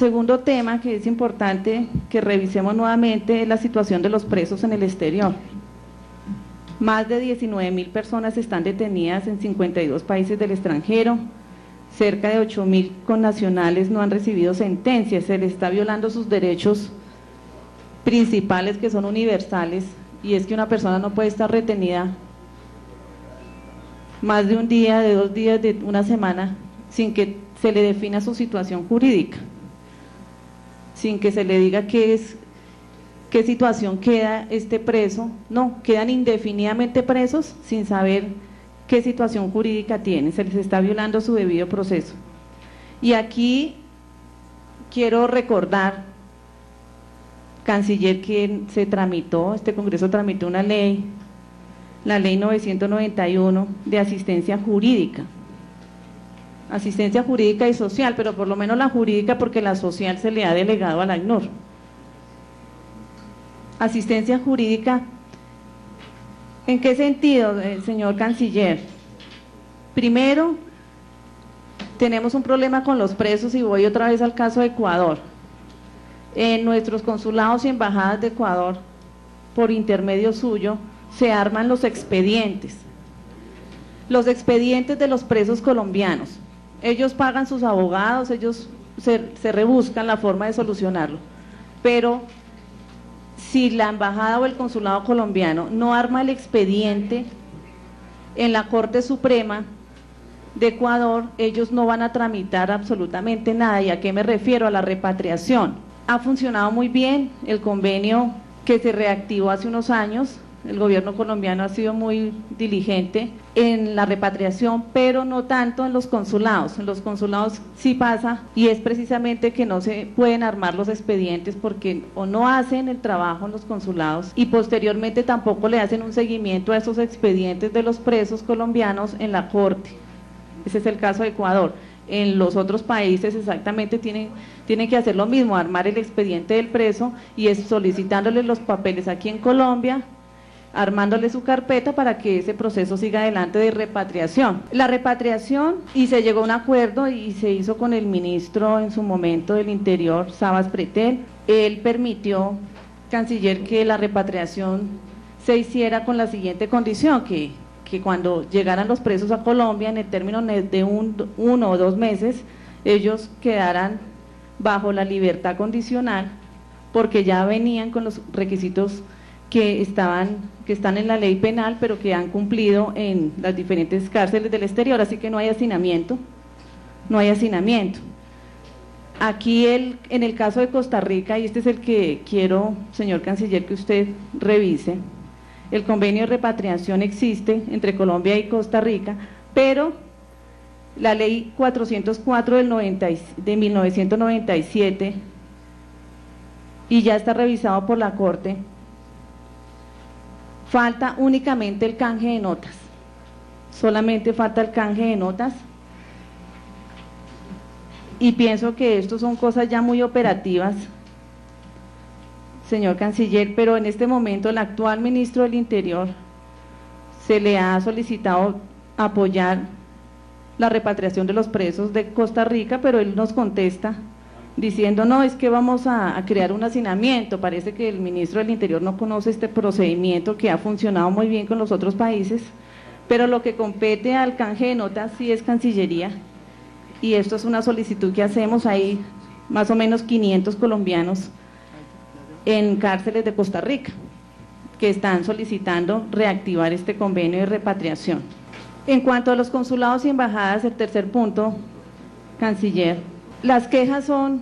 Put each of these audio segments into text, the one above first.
segundo tema que es importante que revisemos nuevamente es la situación de los presos en el exterior. Más de 19 mil personas están detenidas en 52 países del extranjero, cerca de 8 mil connacionales no han recibido sentencias, se les está violando sus derechos principales que son universales y es que una persona no puede estar retenida más de un día, de dos días, de una semana, sin que se le defina su situación jurídica, sin que se le diga qué es, qué situación queda este preso, no, quedan indefinidamente presos sin saber qué situación jurídica tiene, se les está violando su debido proceso. Y aquí quiero recordar, canciller, que se tramitó, este Congreso tramitó una ley la ley 991 de asistencia jurídica. Asistencia jurídica y social, pero por lo menos la jurídica porque la social se le ha delegado a la ACNUR. Asistencia jurídica, ¿en qué sentido, eh, señor canciller? Primero, tenemos un problema con los presos y voy otra vez al caso de Ecuador. En nuestros consulados y embajadas de Ecuador, por intermedio suyo, se arman los expedientes. Los expedientes de los presos colombianos. Ellos pagan sus abogados, ellos se, rebuscan la forma de solucionarlo. Pero si la embajada o el consulado colombiano no arma el expediente en la Corte Suprema de Ecuador, ellos no van a tramitar absolutamente nada. ¿Y a qué me refiero? A la repatriación. Ha funcionado muy bien el convenio que se reactivó hace unos años el gobierno colombiano ha sido muy diligente en la repatriación, pero no tanto en los consulados. En los consulados sí pasa y es precisamente que no se pueden armar los expedientes porque o no hacen el trabajo en los consulados y posteriormente tampoco le hacen un seguimiento a esos expedientes de los presos colombianos en la corte. Ese es el caso de Ecuador. En los otros países exactamente tienen, tienen que hacer lo mismo, armar el expediente del preso y es solicitándole los papeles aquí en Colombia, armándole su carpeta para que ese proceso siga adelante de repatriación. La repatriación, y se llegó a un acuerdo y se hizo con el ministro en su momento del Interior, Sabas Pretel, él permitió, canciller, que la repatriación se hiciera con la siguiente condición, que, que cuando llegaran los presos a Colombia, en el término de un, uno o dos meses, ellos quedaran bajo la libertad condicional, porque ya venían con los requisitos que, estaban, que están en la ley penal, pero que han cumplido en las diferentes cárceles del exterior, así que no hay hacinamiento, no hay hacinamiento. Aquí el, en el caso de Costa Rica, y este es el que quiero, señor canciller, que usted revise, el convenio de repatriación existe entre Colombia y Costa Rica, pero la ley 404 del 90, de 1997 y ya está revisado por la Corte, Falta únicamente el canje de notas. Solamente falta el canje de notas. Y pienso que esto son cosas ya muy operativas, señor canciller, pero en este momento el actual ministro del Interior se le ha solicitado apoyar la repatriación de los presos de Costa Rica, pero él nos contesta diciendo, no, es que vamos a, crear un hacinamiento. Parece que el ministro del Interior no conoce este procedimiento que ha funcionado muy bien con los otros países, pero lo que compete al canje de notas sí es Cancillería, y esto es una solicitud que hacemos ahí, más o menos 500 colombianos en cárceles de Costa Rica, que están solicitando reactivar este convenio de repatriación. En cuanto a los consulados y embajadas, el tercer punto, canciller, las quejas son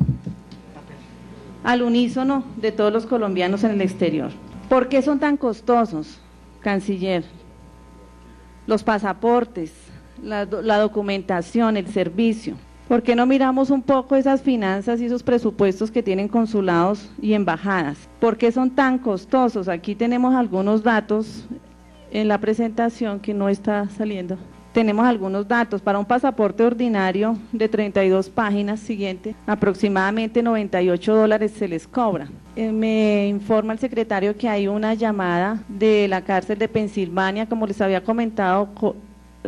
al unísono de todos los colombianos en el exterior. ¿Por qué son tan costosos, canciller? Los pasaportes, la, documentación, el servicio. ¿Por qué no miramos un poco esas finanzas y esos presupuestos que tienen consulados y embajadas? ¿Por qué son tan costosos? Aquí tenemos algunos datos en la presentación que no está saliendo tenemos algunos datos. Para un pasaporte ordinario de 32 páginas, siguiente, aproximadamente 98 dólares se les cobra. Eh, me informa el secretario que hay una llamada de la cárcel de Pensilvania, como les había comentado,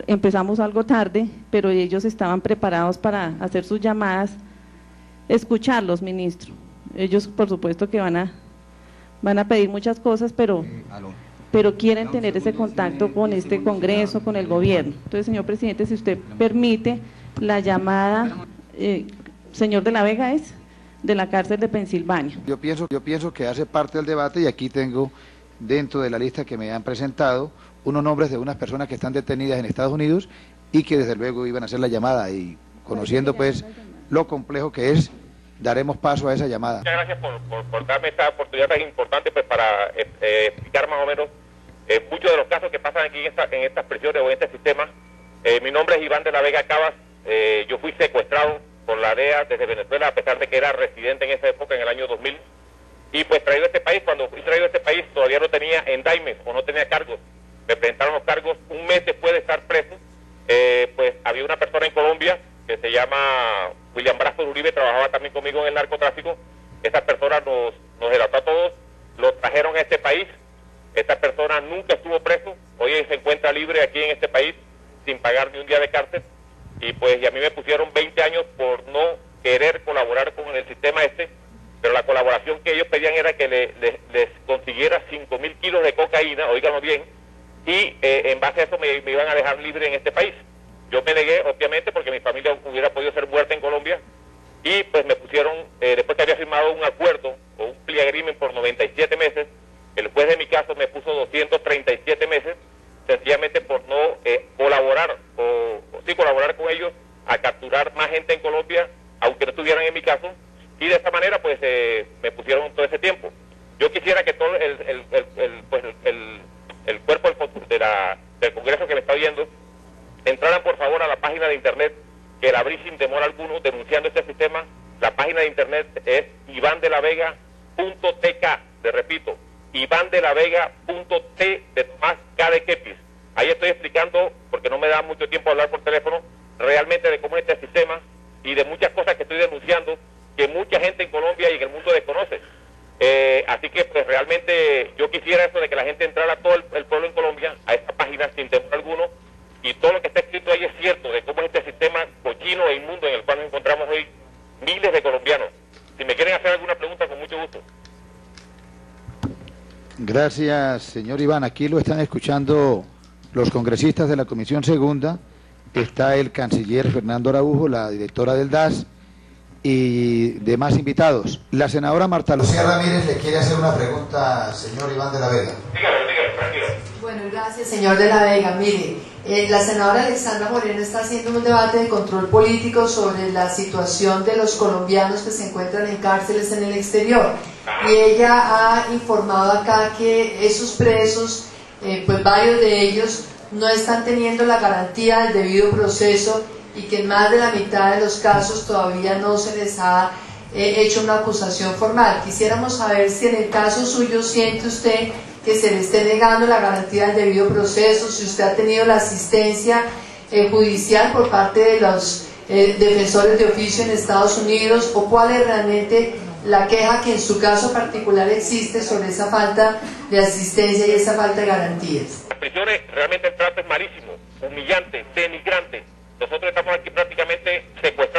empezamos algo tarde, pero ellos estaban preparados para hacer sus llamadas escucharlos, ministro. Ellos, por supuesto, que van a, van a pedir muchas cosas, pero, pero quieren tener ese contacto con este Congreso, con el gobierno. Entonces, señor presidente, si usted permite la llamada, eh, señor de la Vega es, de la cárcel de Pensilvania. Yo pienso, yo pienso que hace parte del debate y aquí tengo dentro de la lista que me han presentado unos nombres de unas personas que están detenidas en Estados Unidos y que desde luego iban a hacer la llamada y conociendo pues lo complejo que es, daremos paso a esa llamada. Muchas gracias por, darme esta oportunidad tan importante pues, para eh, eh, explicar más o menos eh, muchos de los casos que pasan aquí en, en estas prisiones o en este sistema. mi nombre es Iván de la Vega Cabas, yo fui secuestrado por la DEA desde Venezuela a pesar de que era residente en esa época, en el año 2000, y pues traído a este país, cuando fui traído a este país todavía no tenía endaimes o no tenía cargos, me presentaron los cargos un mes después de estar preso, pues había una persona en Colombia que se llama William Brazo Uribe, trabajaba también conmigo en el narcotráfico. Esa persona nos, nos delató a todos, lo trajeron a este país. Esta persona nunca estuvo preso, hoy se encuentra libre aquí en este país sin pagar ni un día de cárcel. Y pues y a mí me pusieron 20 años por no querer colaborar con el sistema este, pero la colaboración que ellos pedían era que les consiguiera 5 mil kilos de cocaína, oíganlo bien, y eh, en base a eso me, me iban a dejar libre en este país. Yo me negué, obviamente, porque mi familia hubiera podido ser muerta en Colombia. Y pues me pusieron, eh, después que había firmado un acuerdo o un plea agreement por 97 meses, el juez de mi caso me puso 237 meses, sencillamente por no eh, colaborar, o, sí colaborar con ellos a capturar más gente en Colombia, aunque no estuvieran en mi caso. Y de esta manera, pues eh, me pusieron todo ese tiempo. Yo quisiera que todo el, el, el, pues, el cuerpo de la, del Congreso que me está oyendo entraran por favor a la página de internet que la abrí sin temor alguno denunciando este sistema. La página de internet es ivandelavega.tk, le repito, ivandelavega.t de Tomás K. de Kepis. Ahí estoy explicando, porque no me da mucho tiempo hablar por teléfono, realmente de cómo es este sistema y de muchas cosas que estoy denunciando que mucha gente en Colombia y en el mundo desconoce. Eh, así que pues realmente yo quisiera eso de que la gente entrara, todo el pueblo en Colombia, a esta página sin temor alguno, y todo lo que está escrito ahí es cierto de cómo es este sistema cochino e inmundo en el cual nos encontramos hoy miles de colombianos. Si me quieren hacer alguna pregunta, con mucho gusto. Gracias, señor Iván. Aquí lo están escuchando los congresistas de la Comisión Segunda. Está el canciller Fernando Araujo, la directora del DAS y demás invitados. La senadora Marta Lucía Ramírez le quiere hacer una pregunta señor Iván de la Vega. Dígame, dígame, tranquilo. Bueno, gracias, señor de la Vega. Mire, eh, la senadora Alexandra Moreno está haciendo un debate de control político sobre la situación de los colombianos que se encuentran en cárceles en el exterior. Y ella ha informado acá que esos presos, eh, pues varios de ellos, no están teniendo la garantía del debido proceso y que en más de la mitad de los casos todavía no se les ha eh, hecho una acusación formal. Quisiéramos saber si en el caso suyo siente usted que se le esté negando la garantía del debido proceso, si usted ha tenido la asistencia eh, judicial por parte de los eh, defensores de oficio en Estados Unidos o cuál es realmente la queja que en su caso particular existe sobre esa falta de asistencia y esa falta de garantías. Prisiones, realmente el trato es malísimo, humillante, denigrante. Nosotros estamos aquí prácticamente secuestrados.